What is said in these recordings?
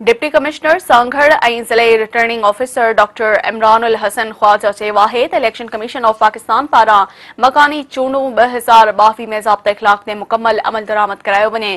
deputy commissioner Sanghar این ضلع returning officer doctor Imran Ul-Hassan Khawaja چے واحد الیکشن کمیشن آف پاکستان پارا مکانی چونوں ب ہزار باوی میں ضابطہ اخلاق نے مکمل عمل درآمد کرایا ونے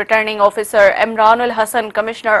returning officer Imran ul Hasan commissioner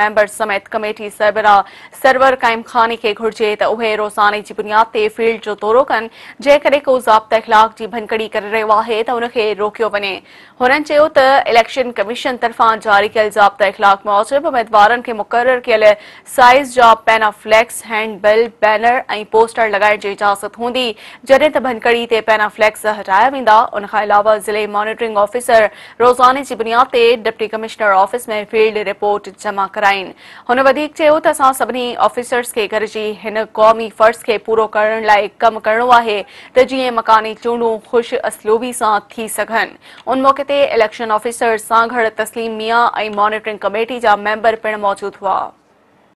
ممبر سمیت کمیٹی سربراہ سرور قائم خانی کے گرجے تو اوے روزانے کی بنیاد ت فیلڈ جو دور کرابطہ اخلاق کی بنکڑی کر رہا ہے تو ان کو روک ون انشن کمشن طرفا جاری کل ضابطہ اخلاق موجب امیدواروں کے مقرر کرائز جا پینا فلیکس ہینڈ بل بینر اور پوسٹر لگائن کی اجازت ہوں جدیں ت بنکڑی سے پینافلیکس ہٹایا وینا ان کے علاوہ ضلع مانیٹرنگ آفیسر روزانے کی بنیاد سے ڈپٹ کمشنر آفس میں فیلڈ رپورٹ جمع کر چا سبھی آفیسرس کے گرجی ان قومی فرض کے پورا کرنے لیے کم کرا ہے ت جی مقامی چوڈ خوش اسلوبی سے ان موقع الشن آفیسرس سا گڑھ تسلیم میاں اور مانیٹرنگ کمٹی جا مبر پی موجود ہو